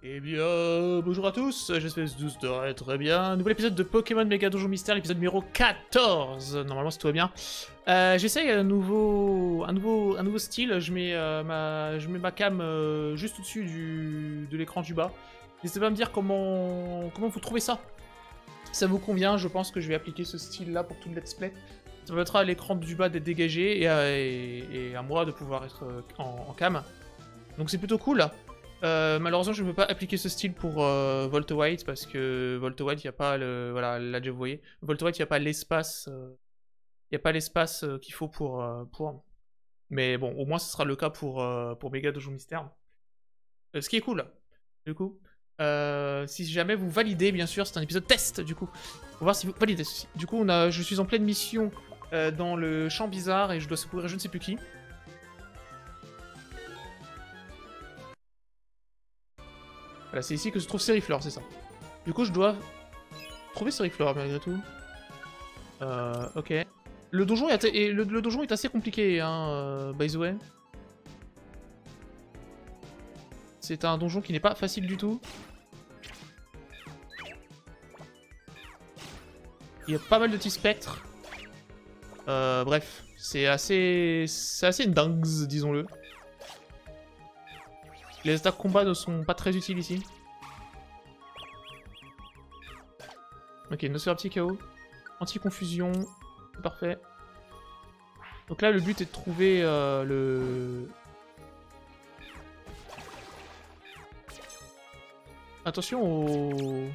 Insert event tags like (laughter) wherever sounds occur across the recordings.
Eh bien, bonjour à tous, j'espère que tous très très bien. Nouvel épisode de Pokémon Mega Donjon Mystère, l'épisode numéro 14. Normalement, c'est tout va bien. Euh, J'essaye un nouveau, un, nouveau, un nouveau style. Je mets, euh, ma, je mets ma cam euh, juste au-dessus de l'écran du bas. N'hésitez pas à me dire comment, comment vous trouvez ça. Ça vous convient, je pense que je vais appliquer ce style-là pour tout le let's play. Ça permettra à l'écran du bas d'être dégagé et à, moi de pouvoir être euh, en, en cam. Donc c'est plutôt cool. Euh, malheureusement, je ne peux pas appliquer ce style pour euh, Volt White parce que Volt White, il n'y a pas le. Voilà, là, vous voyez. Volt White, il n'y a pas l'espace. Il n'y a pas l'espace euh, qu'il faut pour, euh, pour. Mais bon, au moins, ce sera le cas pour, euh, pour Mega Dojo Mystère. Euh, ce qui est cool, du coup. si jamais vous validez, bien sûr, c'est un épisode test, du coup. Voir si vous validez. Du coup, on a, je suis en pleine mission euh, dans le champ bizarre et je dois secourir je ne sais plus qui. Voilà, c'est ici que se trouve Seriflor, c'est ça. Du coup, je dois trouver Seriflor, malgré tout. Euh, ok. Le donjon est, et le, le, donjon est assez compliqué, hein, euh, by the way. C'est un donjon qui n'est pas facile du tout. Il y a pas mal de petits spectres. Euh, bref, c'est assez... C'est assez dingue, disons-le. Les attaques combat ne sont pas très utiles ici. Ok, Nosferapti KO. Anti-confusion. Parfait. Donc là, le but est de trouver euh, le... Attention au...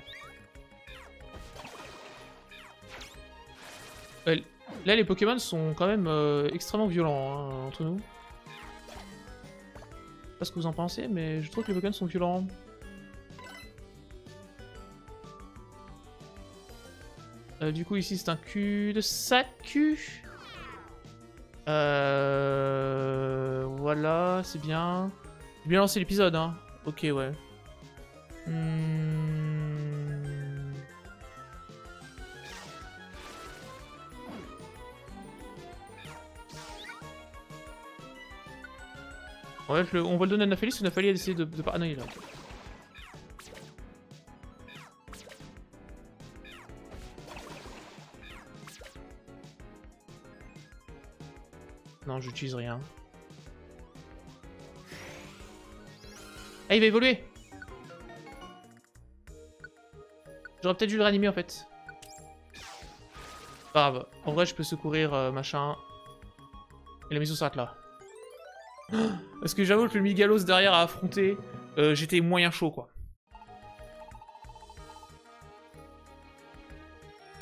Là, les Pokémon sont quand même euh, extrêmement violents hein, entre nous. Ce que vous en pensez, mais je trouve que les Pokémon sont violents. Euh, du coup, ici, c'est un cul de sac. Euh... Voilà, c'est bien. J'ai bien lancé l'épisode, hein. Ok, ouais. Hmm... Ouais, le, on va le donner à Naphalie, ou Naphalie a décidé de, de. Ah non, il est là. Non, j'utilise rien. Ah, il va évoluer J'aurais peut-être dû le réanimer en fait. Pas grave. En vrai, je peux secourir euh, machin. Et la mission s'arrête là. (gasps) Parce que j'avoue que le Migalos derrière à affronter, euh, j'étais moyen chaud quoi.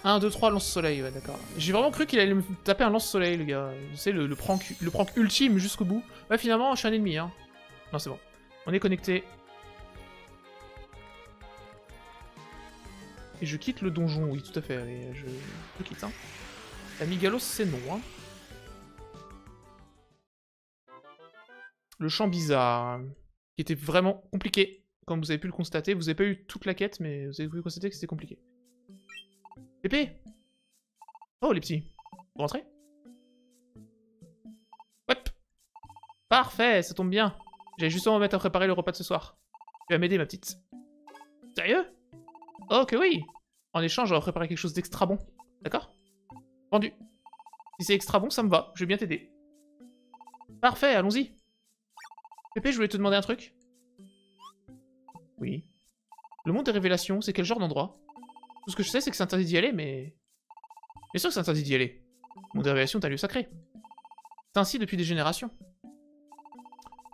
1, 2, 3, lance-soleil, ouais d'accord. J'ai vraiment cru qu'il allait me taper un lance-soleil le gars. Sais, le, le, prank, le prank ultime jusqu'au bout. Ouais, finalement, je suis un ennemi, hein. Non, c'est bon. On est connecté. Et je quitte le donjon, oui, tout à fait. Allez, je, je quitte, hein. La Migalos, c'est non, hein. Le champ bizarre, qui était vraiment compliqué, comme vous avez pu le constater. Vous avez pas eu toute la quête, mais vous avez pu constater que c'était compliqué. Pépé Oh, les petits. Vous rentrez? Hop Parfait, ça tombe bien. J'allais justement me mettre à préparer le repas de ce soir. Tu vas m'aider, ma petite. Sérieux? Oh, que oui En échange, on va préparer quelque chose d'extra bon. D'accord? Vendu. Si c'est extra bon, ça me va. Je vais bien t'aider. Parfait, allons-y. Pépé, je voulais te demander un truc. Oui. Le monde des révélations, c'est quel genre d'endroit? Tout ce que je sais, c'est que c'est interdit d'y aller, mais... Bien sûr que c'est interdit d'y aller. Le monde des révélations est un lieu sacré. C'est ainsi depuis des générations.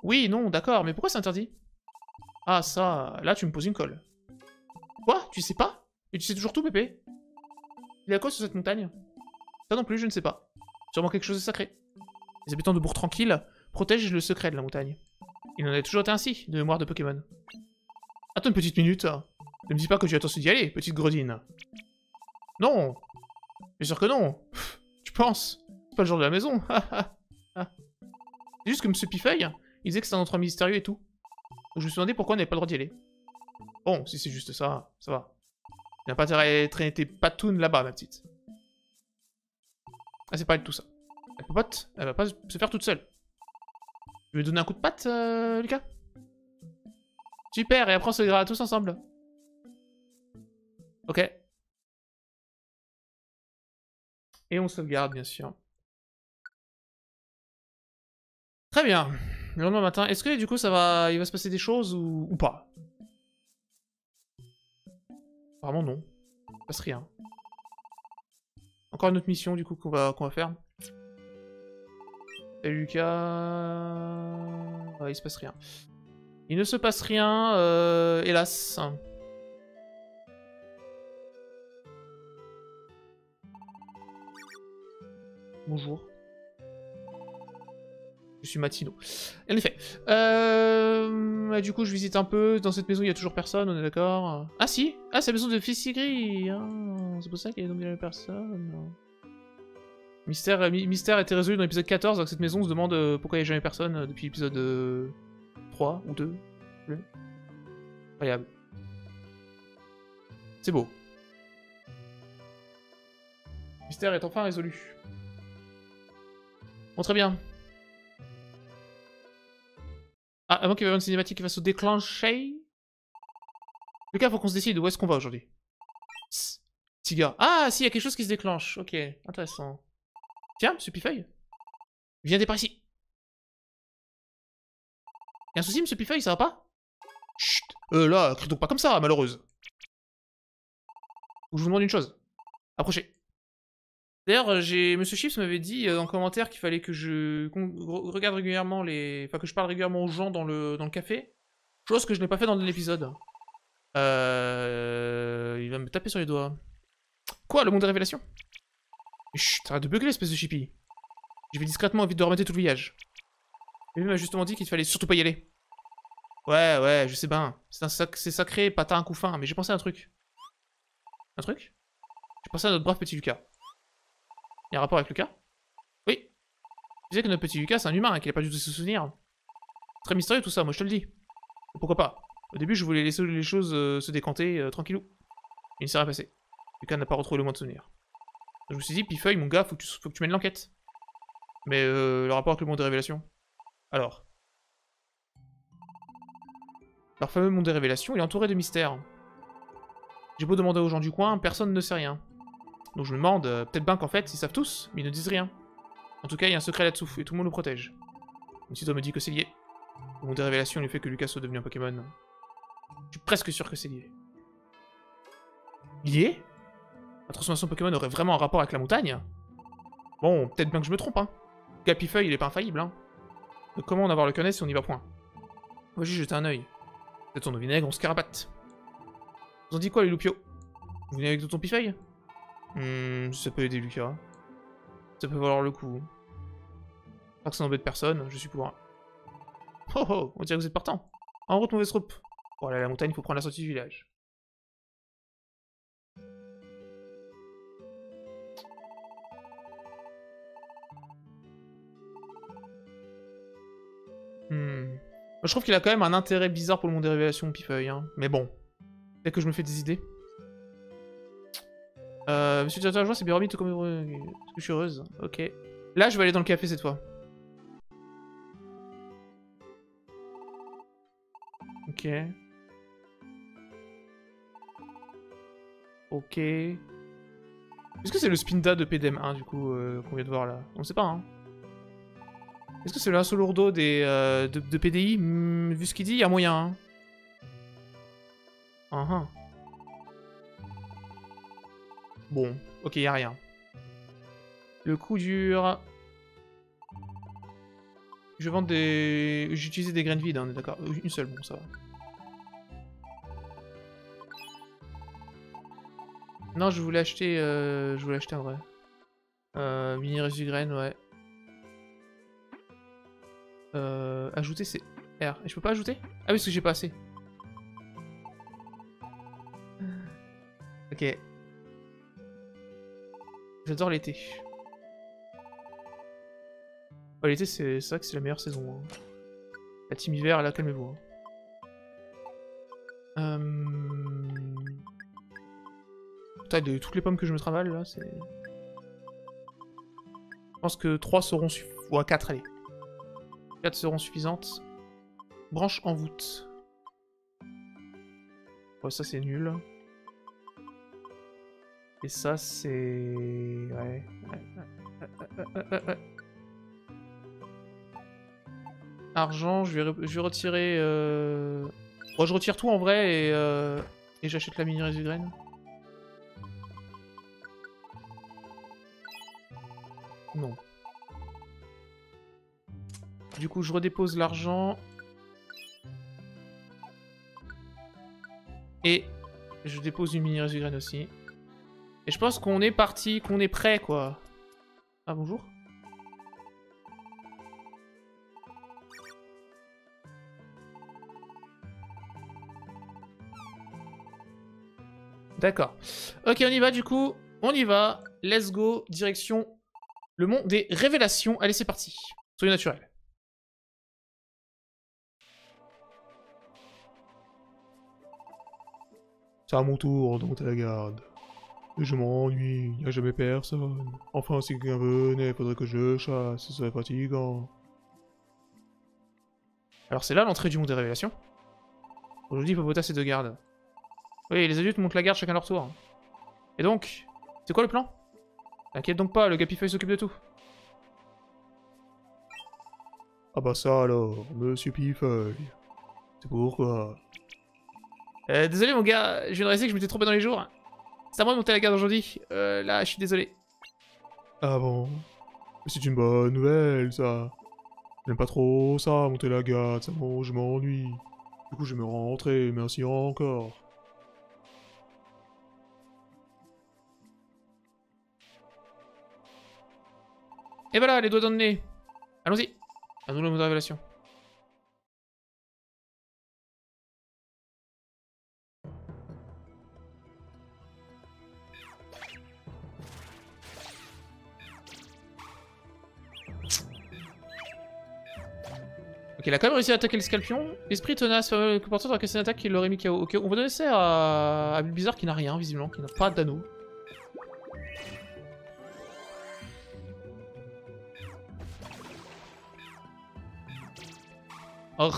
Oui, non, d'accord, mais pourquoi c'est interdit? Ah, ça, là, tu me poses une colle. Quoi? Tu sais pas? Et tu sais toujours tout, Pépé? Il y a quoi sur cette montagne? Ça non plus, je ne sais pas. Sûrement quelque chose de sacré. Les habitants de Bourg Tranquille protègent le secret de la montagne. Il en a toujours été ainsi, de mémoire de Pokémon. Attends une petite minute. Ne me dis pas que tu as attention d'y aller, petite gredine. Non Bien sûr que non Tu penses C'est pas le genre de la maison (laughs) C'est juste que M. Pifeuille, il disait que c'était un endroit mystérieux et tout. Donc je me suis demandé pourquoi on n'avait pas le droit d'y aller. Bon, si c'est juste ça, ça va. Il n'a pas intérêt à traîner tes patounes là-bas, ma petite. Ah, c'est pas de tout ça. La popote, elle va pas se faire toute seule. Tu veux donner un coup de patte, euh, Lucas? Super, et après on se verra tous ensemble. Ok. Et on sauvegarde, bien sûr. Très bien. Le lendemain matin, est-ce que du coup ça va, il va se passer des choses ou, pas? Apparemment non. Passe rien. Encore une autre mission du coup qu'on va, qu'on va faire. Salut Lucas... Ouais, il se passe rien. Il ne se passe rien, euh, hélas. Bonjour. Je suis Matino. En effet. Euh, du coup, je visite un peu. Dans cette maison, il y a toujours personne, on est d'accord? Ah si Ah, c'est la maison de Fissigri hein. C'est pour ça qu'il y a personne. Mystère, euh, mystère a été résolu dans l'épisode 14, donc cette maison se demande euh, pourquoi il n'y a jamais personne depuis l'épisode 3 ou 2. Incroyable. C'est beau. Mystère est enfin résolu. Bon, très bien. Ah, avant qu'il y ait une cinématique qui va se déclencher. Lucas, faut qu'on se décide où est-ce qu'on va aujourd'hui. Tiga. Ah, si, il y a quelque chose qui se déclenche. Ok, intéressant. Tiens, monsieur Pifeuille. Viens par ici. Y'a un souci, monsieur Pifeuille, ça va pas? Chut Euh, là, crie donc pas comme ça, malheureuse. je vous demande une chose. Approchez. D'ailleurs, euh, j'ai Monsieur Chips m'avait dit euh, en commentaire qu'il fallait que je regarde régulièrement les... Enfin, que je parle régulièrement aux gens dans le, dans le café. Chose que je n'ai pas fait dans l'épisode. Euh... Il va me taper sur les doigts. Quoi, le monde des révélations? Chut, arrête de bugler, espèce de chippie. Je vais discrètement éviter de remettre tout le village. Il m'a justement dit qu'il fallait surtout pas y aller. Ouais, ouais, je sais bien. C'est sac sacré, pas un coup fin, mais j'ai pensé à un truc. Un truc? J'ai pensé à notre brave petit Lucas. Il y a un rapport avec Lucas? Oui. Tu sais que notre petit Lucas, c'est un humain, et qu'il a pas du tout ses souvenirs. Très mystérieux tout ça, moi je te le dis. pourquoi pas? Au début, je voulais laisser les choses euh, se décanter euh, tranquillou. Il ne s'est rien passé. Lucas n'a pas retrouvé le moins de souvenirs. Je me suis dit, Pifeuille, mon gars, faut que tu, mènes l'enquête. Mais euh, le rapport avec le monde des révélations Alors. Leur fameux monde des révélations, il est entouré de mystères. J'ai beau demander aux gens du coin, personne ne sait rien. Donc je me demande, euh, peut-être bien qu'en fait, ils savent tous, mais ils ne disent rien. En tout cas, il y a un secret là-dessous, et tout le monde nous protège. si toi me dit que c'est lié. Le monde des révélations, le fait que Lucas soit devenu un Pokémon. Je suis presque sûr que c'est lié. Lié? La transformation Pokémon aurait vraiment un rapport avec la montagne Bon, peut-être bien que je me trompe, hein. Gapifeuille, il est pas infaillible, hein. Donc comment en avoir le connaît si on n'y va point? Moi j'ai jeté un œil. Peut-être on au vinaigre, on se carapate. Vous en dites quoi les loupios? Vous venez avec ton Pifeuille Hmm, ça peut aider Lucas. Ça peut valoir le coup. Pas que ça n'embête personne, je suis pour. Oh oh, on dirait que vous êtes partant. En route, mauvaise troupe. Pour à la montagne, il faut prendre la sortie du village. Hmm. Je trouve qu'il a quand même un intérêt bizarre pour le monde des révélations, Pifeuille. Hein. Mais bon, peut-être que je me fais des idées. Euh, monsieur le directeur c'est bien remis tout comme je suis heureuse. Ok. Là, je vais aller dans le café cette fois. Ok. Ok. Est-ce que c'est le Spinda de PDM1 du coup euh, qu'on vient de voir là? On sait pas hein. Est-ce que c'est le lourdeau des, euh, de, PDI hmm, Vu ce qu'il dit, il y a moyen. Uh. Bon, ok, y a rien. Le coup dur... Je vends des... J'utilisais des graines vides, hein, on est d'accord. Une seule, bon, ça va. Non, je voulais acheter... Euh... Je voulais acheter un vrai. Euh... Mini résu graines, ouais. Euh... Ajouter, c'est R. Je peux pas ajouter? Ah oui, parce que j'ai pas assez. Ok. J'adore l'été. l'été, c'est vrai que c'est la meilleure saison. Hein. La team hiver, là, calmez-vous. Hein. Euh... De toutes les pommes que je me travaille, là, c'est... Je pense que 3 seront. Ou 4, allez. 4 seront suffisantes. Branche en voûte. Oh, ça c'est nul. Et ça c'est... Ouais. Argent, je vais, retirer... Euh... Bon, je retire tout en vrai et, euh... j'achète la mini graine. Non. Du coup, je redépose l'argent. Et je dépose une mini graine aussi. Et je pense qu'on est parti, qu'on est prêt, quoi. Ah, bonjour. D'accord. Ok, on y va, du coup. On y va. Let's go. Direction le monde des révélations. Allez, c'est parti. Soyez naturel. C'est à mon tour donc la garde. Je m'ennuie, y a jamais personne. Enfin, si quelqu'un venait, faudrait que je chasse, ce serait fatigant. Alors c'est là l'entrée du monde des révélations Aujourd'hui, Popota, c'est deux gardes. Oui, les adultes montent la garde chacun leur tour. Et donc, c'est quoi le plan? T'inquiète donc pas, le Gapifeuille s'occupe de tout. Ah bah ça alors, monsieur Pifeuille. C'est pourquoi? Euh, Désolé mon gars, je viens de réaliser que je m'étais trompé dans les jours. C'est à moi de monter la garde aujourd'hui. Euh, là, je suis désolé. Ah bon C'est une bonne nouvelle, ça. J'aime pas trop ça, monter la garde, ça je m'ennuie. Du coup, je vais me rentrer, merci encore. Et voilà, les doigts dans le nez. Allons-y. À nous de révélation. Il a quand même réussi à attaquer le Scalpion. Esprit tenace, comportant dans une attaque qui l'aurait mis KO. Ok, on va donner ça à, à Bizarre qui n'a rien, visiblement, qui n'a pas d'anneau. Oh.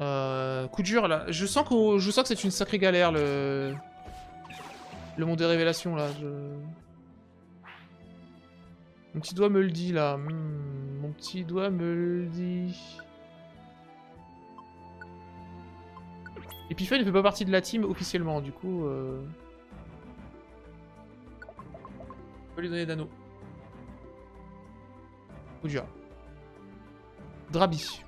Euh, coup dur là. Je sens que je sens que c'est une sacrée galère le le monde des révélations là. Mon petit doigt me le dit là. Hmm, mon petit doigt me le dit. Epiphone ne fait pas partie de la team officiellement, du coup. Euh... On peut lui donner d'anneau. Coup Drabi.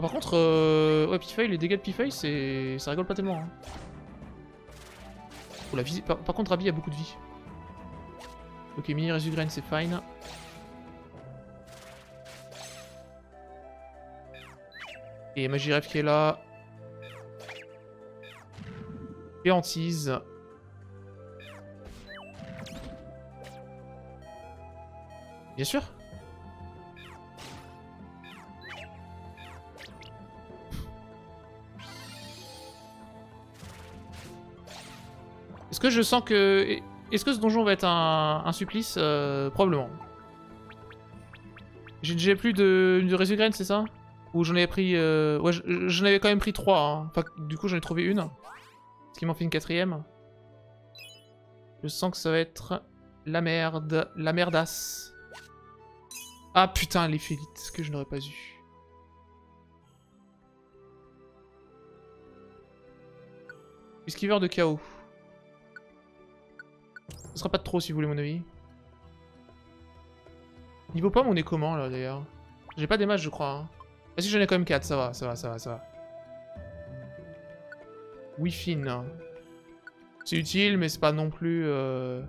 par contre, euh... ouais, les dégâts de c'est... ça rigole pas tellement. Hein. Oh, par... contre, Drabi a beaucoup de vie. Ok, mini Resugraine, c'est fine. Et Magiref qui est là. Et Antise. Bien sûr. Est-ce que je sens que... Est-ce que ce donjon va être un, supplice euh, Probablement. J'ai déjà plus de, de c'est ça? Ou j'en avais pris... Euh... Ouais, j'en avais quand même pris trois. Hein. Enfin, du coup, j'en ai trouvé une. Ce qui m'en fait une quatrième. Je sens que ça va être la merde. La merdasse. Ah putain, l'éphélites, que je n'aurais pas eu. Esquiveur de chaos. Ce sera pas trop si vous voulez mon avis. Niveau pomme, on est comment là d'ailleurs? J'ai pas des matchs je crois. Hein. Ah si j'en ai quand même 4, ça va, ça va, ça va, ça va. Wi-Fi, C'est utile, mais c'est pas non plus euh,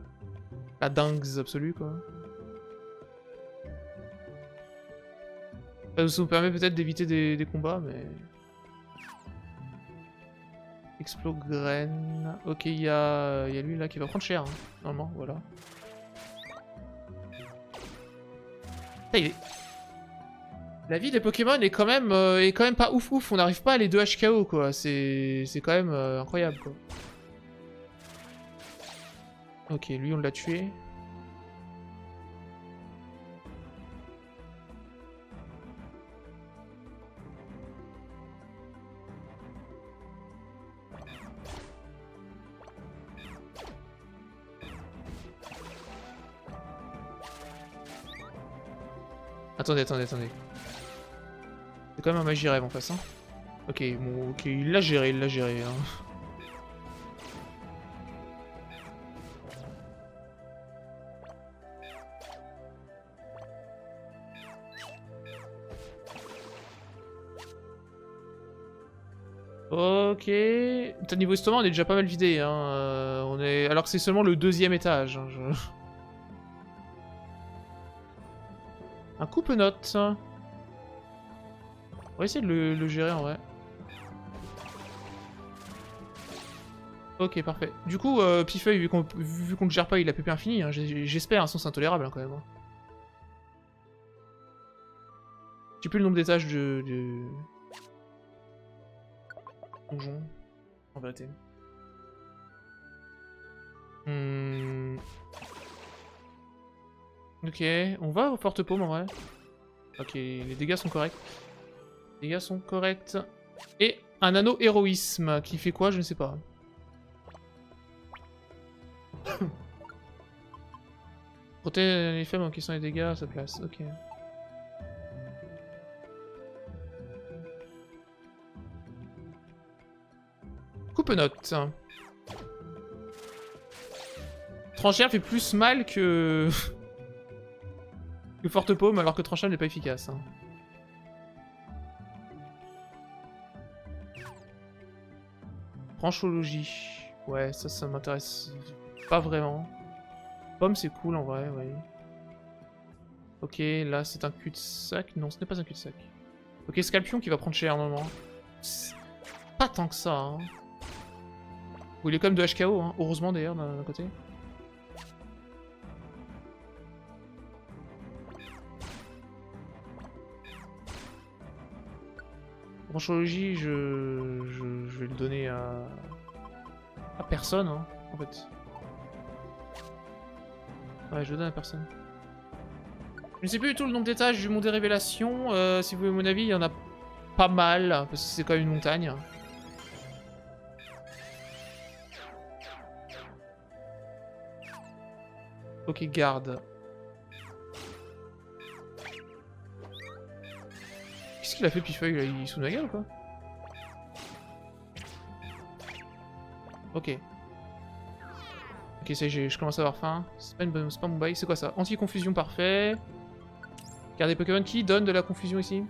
la dingue absolue quoi. Ça nous permet peut-être d'éviter des, combats, mais... Explogrène. Ok, il y a, y a lui là qui va prendre cher, hein, normalement, voilà. La vie des Pokémon est quand même euh, est quand même pas ouf ouf, on n'arrive pas à les deux HKO quoi, c'est quand même euh, incroyable quoi. Ok, lui on l'a tué. Attendez, attendez, attendez. C'est quand même un magie rêve en face, hein. Ok, bon, ok, il l'a géré, il l'a géré. Hein. Ok. Niveau estomac, on est déjà pas mal vidé. Hein. euh, on est... Alors que c'est seulement le deuxième étage. hein, Un coupe-note. On va essayer de le, gérer en vrai. Ok, parfait. Du coup, euh, Pifeuille, vu qu'on vu qu'on le gère pas, il a pépé infini. Hein, J'espère, hein, sinon c'est intolérable hein, quand même. hein. J'ai plus le nombre d'étages de, de... donjon, en vérité. Hmm. Ok, on va au forte paume en vrai. Ok, les dégâts sont corrects. Les dégâts sont corrects. Et un anneau héroïsme qui fait quoi Je ne sais pas. (coughs) Protège les femmes en question des dégâts à sa place. Ok. Coupe note. Tranchère fait plus mal que. Que Forte Paume, alors que Tranchère n'est pas efficace. hein. Branchologie. Ouais, ça, ça m'intéresse pas vraiment. Pomme, c'est cool en vrai, ouais. Ok, là, c'est un cul-de-sac. Non, ce n'est pas un cul-de-sac. Ok, Scalpion qui va prendre cher, normalement. Pas tant que ça, hein. Bon, il est quand même de HKO, hein. Heureusement, d'ailleurs, d'un côté. Branchologie, je... je... vais le donner à... à personne, hein, en fait. Ouais, je le donne à personne. Je ne sais plus du tout le nombre d'étages du monde des révélations. euh, si vous voulez mon avis, il y en a pas mal, parce que c'est quand même une montagne. Ok, garde. Qu'il a fait Pifeuille là Il est sous ma gueule ou quoi Ok. Ok, ça y est, je commence à avoir faim. C'est pas, pas mon bail. C'est quoi ça? Anti-confusion parfait. Garder Pokémon qui donne de la confusion ici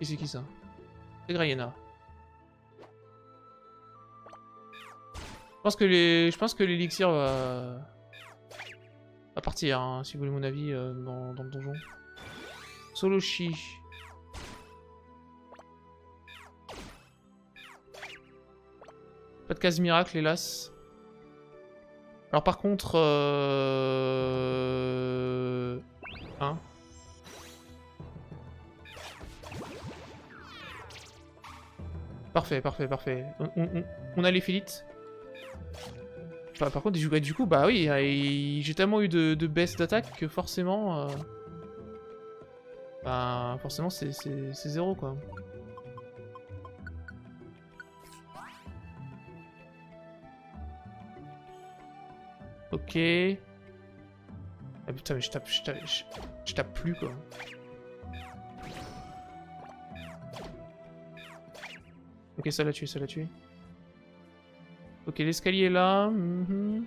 Et c'est qui ça? C'est Grayena. Je pense que les, je pense que l'élixir va, va partir, hein, si vous voulez mon avis, euh, dans, le donjon. Soloshi. Pas de case miracle, hélas. Alors par contre... Euh... Hein Parfait, parfait, parfait. On, a les Philites. Par contre, du coup, bah oui, il- j'ai tellement eu de, de baisse d'attaque que forcément... euh, Bah, forcément, c'est zéro, quoi. Ok. Ah putain, mais je tape, je tape, je tape plus, quoi. Ok, ça l'a tué, ça l'a tué. Ok, l'escalier est là. mhm.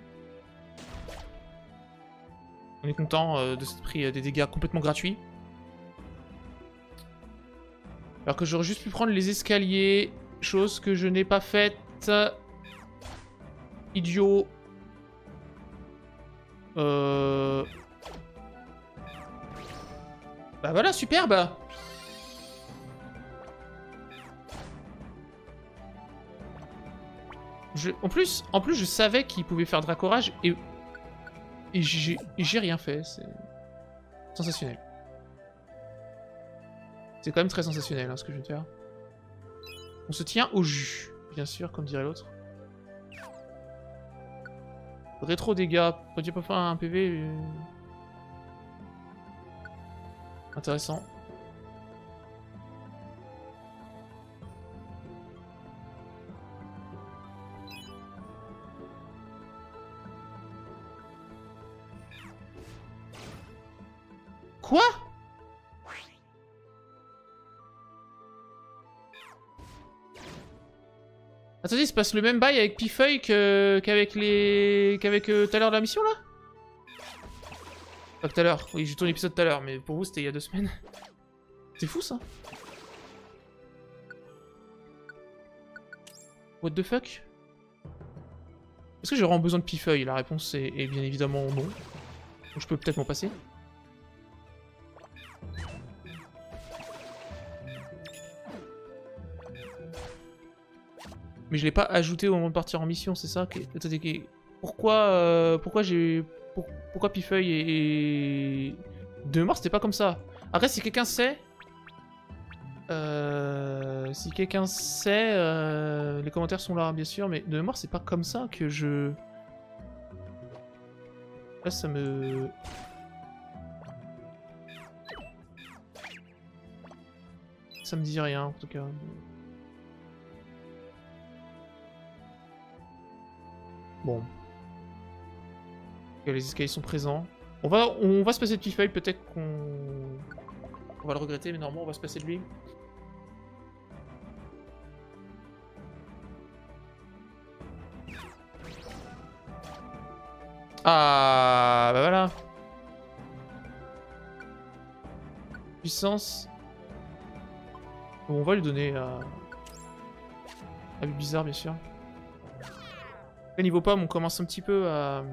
On est content euh, de ce prix euh, des dégâts complètement gratuits. Alors que j'aurais juste pu prendre les escaliers, chose que je n'ai pas faite. Idiot. Euh... Bah voilà, superbe En plus, en plus, je savais qu'il pouvait faire Dracorage et et j'ai rien fait. C'est sensationnel. C'est quand même très sensationnel hein, ce que je viens de faire. On se tient au jus, bien sûr, comme dirait l'autre. Rétro dégâts. Pourquoi pas faire un PV euh, Intéressant. Quoi? Attendez, il se passe le même bail avec Pifeuille qu'avec les... qu'avec euh, tout à l'heure de la mission, là? Pas tout à l'heure. Oui, j'ai tourné l'épisode tout à l'heure, mais pour vous, c'était il y a deux semaines. C'est fou, ça. What the fuck? Est-ce que j'ai vraiment besoin de Pifeuille La réponse est, est bien évidemment non. Donc je peux peut-être m'en passer. Je l'ai pas ajouté au moment de partir en mission, c'est ça pourquoi, euh, pourquoi j'ai... pourquoi Pifeuille et... De mémoire, c'était pas comme ça? Après, si quelqu'un sait... Euh, si quelqu'un sait... Euh, les commentaires sont là, bien sûr, mais de mémoire, c'est pas comme ça que je... Là, ça me... Ça me dit rien, en tout cas. Bon. les escaliers sont présents. On va, se passer de Pifeuille, peut-être qu'on... On va le regretter, mais normalement on va se passer de lui. Ah, bah voilà. Puissance. On va lui donner à... À bizarre, bien sûr niveau pomme, on commence un petit peu à...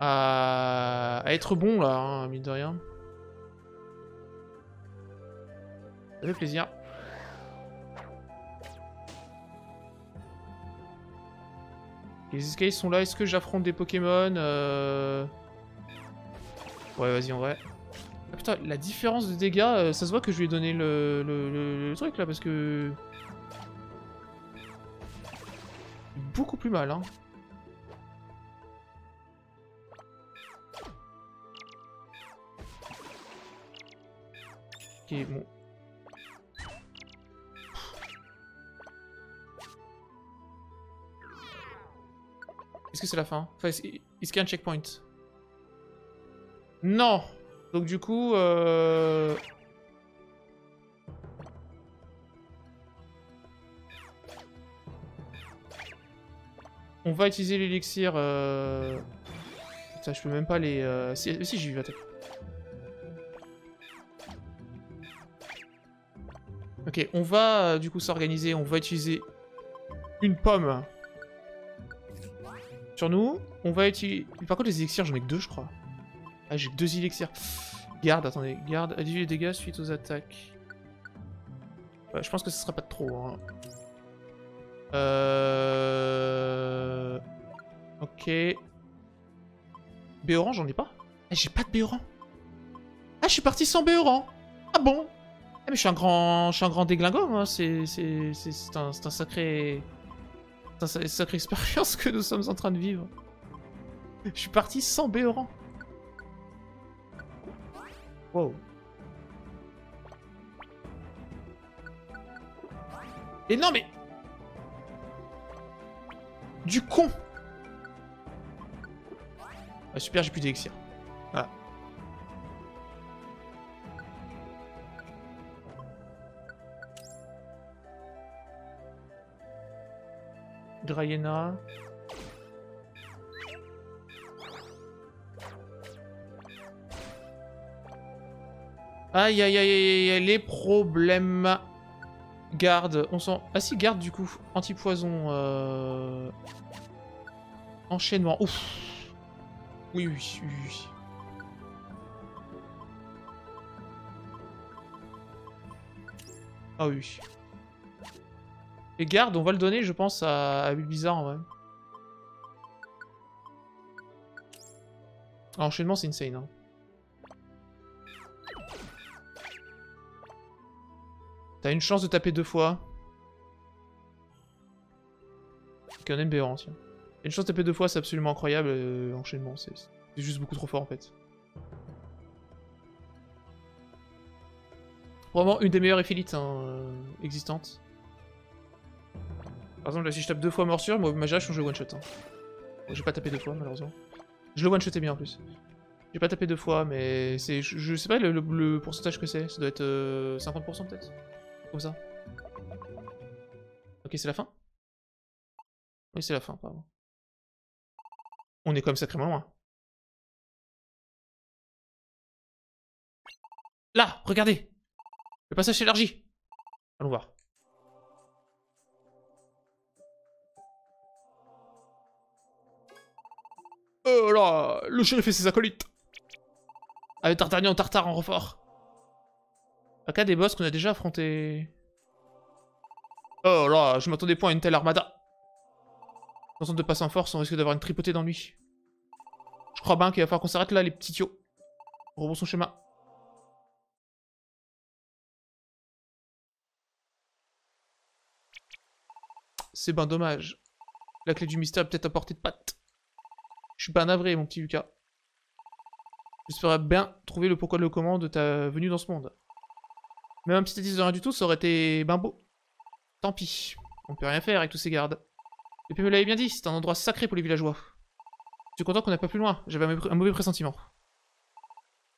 à, être bon, là, hein, mine de rien. Ça fait plaisir. Les escaliers sont là. Est-ce que j'affronte des Pokémon euh... Ouais, vas-y, en vrai. Ah, putain, la différence de dégâts, euh, ça se voit que je lui ai donné le, le truc, là, parce que... beaucoup plus mal. Hein. Ok, bon. Est-ce que c'est la fin? Enfin, est-ce qu'il y a un checkpoint? Non Donc du coup... Euh... On va utiliser l'élixir... Euh... Ça, je peux même pas les... Euh... Si, si j'y vais, attaquer. Ok, on va euh, du coup s'organiser, on va utiliser une pomme sur nous. On va utiliser... Par contre, les élixirs, j'en ai que deux, je crois. Ah, j'ai que deux élixirs. Garde, attendez, garde, réduit les dégâts suite aux attaques. Ouais, je pense que ce sera pas trop. Hein. Euh... Ok. Béoran, j'en ai pas. Eh, j'ai pas de Béoran. Ah, je suis parti sans Béoran. Ah bon? Eh, mais je suis un grand, je suis un grand déglingo, hein. c'est un, un sacré... C'est une sacrée expérience que nous sommes en train de vivre. Je suis parti sans Béoran. Wow. Et non mais... Du con ah, Super, j'ai plus d'élixir. Voilà. Drayena. Aïe aïe aïe aïe aïe, les problèmes. Garde, on sent... Ah si, garde du coup. Anti-poison. Euh... Enchaînement. Ouf. Oui, oui, oui. Ah oui. Et garde, on va le donner, je pense, à, à Bizarre en vrai. Enchaînement, c'est insane. Hein. T'as une chance de taper deux fois. A une tiens. Une chance de taper deux fois, c'est absolument incroyable. Euh, enchaînement, c'est juste beaucoup trop fort en fait. Vraiment une des meilleures éphilites hein, euh, existantes. Par exemple, là, si je tape deux fois morsure, moi, ma je je one shot. Hein. J'ai pas tapé deux fois, malheureusement. Je le one shotais bien en plus. J'ai pas tapé deux fois, mais c'est, je, sais pas le, le- le pourcentage que c'est. Ça doit être euh, 50% peut-être? Comme ça. Ok, c'est la fin Oui, c'est la fin, pardon. On est quand même sacrément loin. Là, regardez Le passage élargi Allons voir. Oh là Le shérif et ses acolytes Avec Tartagnan Tartare en renfort. Un cas des boss qu'on a déjà affrontés. Oh là, je m'attendais pas à une telle armada. Tente de passer en force, on risque d'avoir une tripotée dans lui. Je crois bien qu'il va falloir qu'on s'arrête là, les petits tios. Rebroussons chemin. C'est ben dommage. La clé du mystère est peut-être à portée de patte. Je suis pas navré, mon petit Lucas. J'espérais bien trouver le pourquoi de le comment de ta venue dans ce monde. Même petit indice de rien du tout, ça aurait été ben beau. Tant pis. On peut rien faire avec tous ces gardes. Et puis me l'avait bien dit, c'est un endroit sacré pour les villageois. Je suis content qu'on n'a pas plus loin, j'avais un mauvais- pressentiment.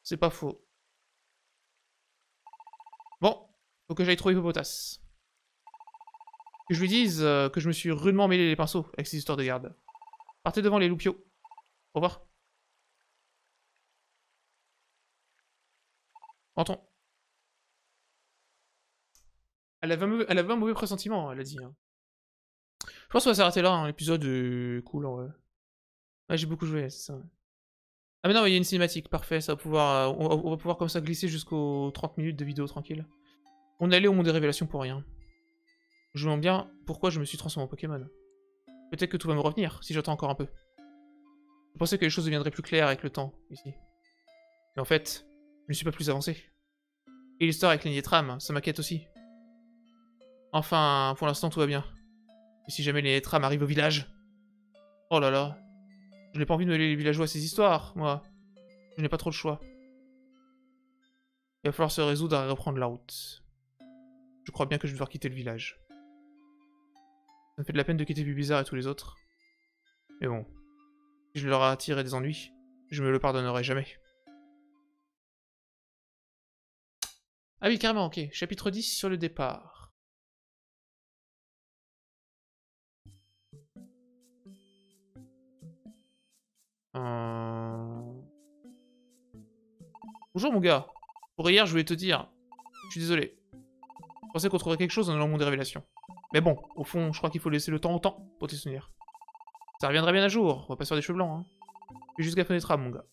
C'est pas faux. Bon, faut que j'aille trouver Hippopotas. Que je lui dise euh, que je me suis rudement mêlé les pinceaux avec ces histoires de garde. Partez devant les loupiaux. Au revoir. Rentrons. Elle avait, un mauvais, un pressentiment, elle a dit. hein. Je pense qu'on va s'arrêter là, hein, l'épisode est cool vrai. Ouais, j'ai beaucoup joué, c'est ça. ouais. Ah mais non, il y a une cinématique, parfait, ça va pouvoir, euh, on, va- pouvoir comme ça glisser jusqu'aux 30 minutes de vidéo tranquille. On est allé au monde des révélations pour rien. Je me demande bien pourquoi je me suis transformé en Pokémon? Peut-être que tout va me revenir, si j'attends encore un peu. Je pensais que les choses deviendraient plus claires avec le temps, ici. Mais en fait, je ne suis pas plus avancé. Et l'histoire avec les Tram, ça m'inquiète aussi. Enfin, pour l'instant, tout va bien. Et si jamais les Tram arrivent au village? Oh là là. Je n'ai pas envie de mêler les villageois à ces histoires, moi. Je n'ai pas trop le choix. Il va falloir se résoudre à reprendre la route. Je crois bien que je vais devoir quitter le village. Ça me fait de la peine de quitter Bizarre et tous les autres. Mais bon, si je leur ai attiré des ennuis, je me le pardonnerai jamais. Ah oui, carrément, ok. Chapitre 10 sur le départ. Euh... Bonjour mon gars. Pour hier, je voulais te dire. Je suis désolé. Je pensais qu'on trouverait quelque chose dans le monde des révélations. Mais bon, au fond, je crois qu'il faut laisser le temps au temps pour tes souvenirs. Ça reviendra bien un jour, on va pas se faire des cheveux blancs, hein. Fais juste gaffe à notre âme, mon gars.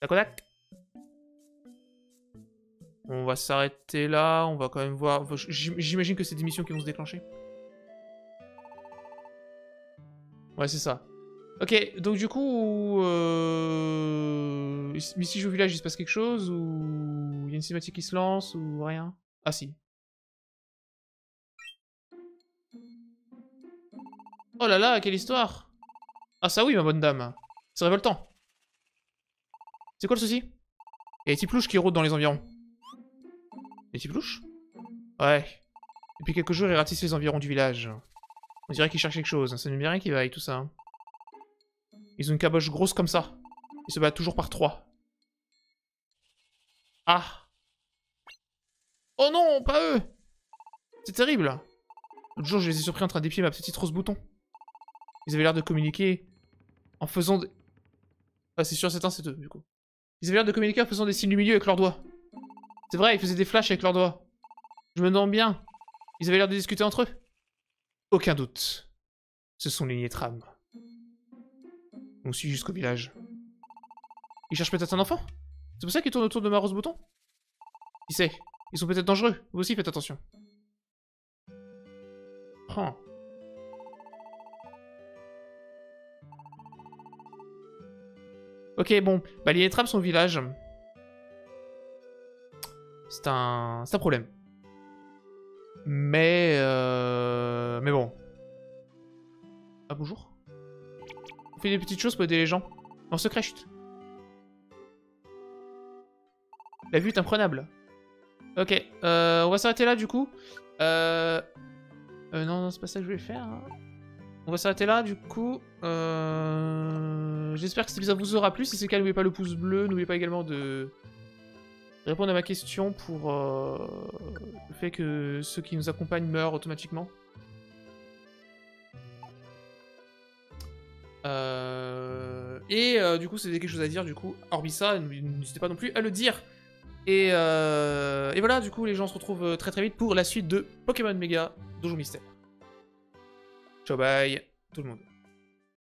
Tac On va s'arrêter là, on va quand même voir... J'imagine que c'est des missions qui vont se déclencher. Ouais, c'est ça. Ok, donc du coup... Euh... Mais si je au village, il se passe quelque chose Ou... Il y a une cinématique qui se lance Ou rien? Ah si. Oh là là, quelle histoire Ah ça oui, ma bonne dame. C'est révoltant. C'est quoi le souci? Il y a des tiplouches qui rôdent dans les environs. Des tiplouches Ouais. Depuis quelques jours, ils ratissent les environs du village. On dirait qu'ils cherchent quelque chose. Ça ne me rien qui vaille, tout ça. Ils ont une caboche grosse comme ça. Ils se battent toujours par trois. Ah Oh non, pas eux C'est terrible L'autre jour, je les ai surpris en train d'épier ma petite rose bouton. Ils avaient l'air de communiquer en faisant des... Ah, c'est sûr, c'est un, c'est eux, du coup. Ils avaient l'air de communiquer en faisant des signes du milieu avec leurs doigts. C'est vrai, ils faisaient des flashs avec leurs doigts. Je me demande bien. Ils avaient l'air de discuter entre eux. Aucun doute. Ce sont les Nietram. On suit jusqu'au village. Ils cherchent peut-être un enfant? C'est pour ça qu'ils tournent autour de ma rose bouton Qui sait? Ils sont peut-être dangereux. Vous aussi, faites attention. Oh. Ok, bon. Bah, les trames sont au village. C'est un... C'est un problème. Mais... Euh... Mais bon. Ah, bonjour. On fait des petites choses pour aider les gens. En secret, chut. La vue est imprenable. Ok, euh, on va s'arrêter là, du coup. Euh... euh non, non, c'est pas ça que je voulais faire. hein. On va s'arrêter là, du coup. Euh... j'espère que cet épisode vous aura plu. Si c'est le cas, n'oubliez pas le pouce bleu. N'oubliez pas également de répondre à ma question pour euh, le fait que ceux qui nous accompagnent meurent automatiquement. Euh, et euh, du coup, c'est quelque chose à dire, du coup, hormis ça, n'hésitez pas non plus à le dire. Et, et, voilà, du coup, les gens se retrouvent très très vite pour la suite de Pokémon Mega Donjon Mystère. Ciao, bye, tout le monde.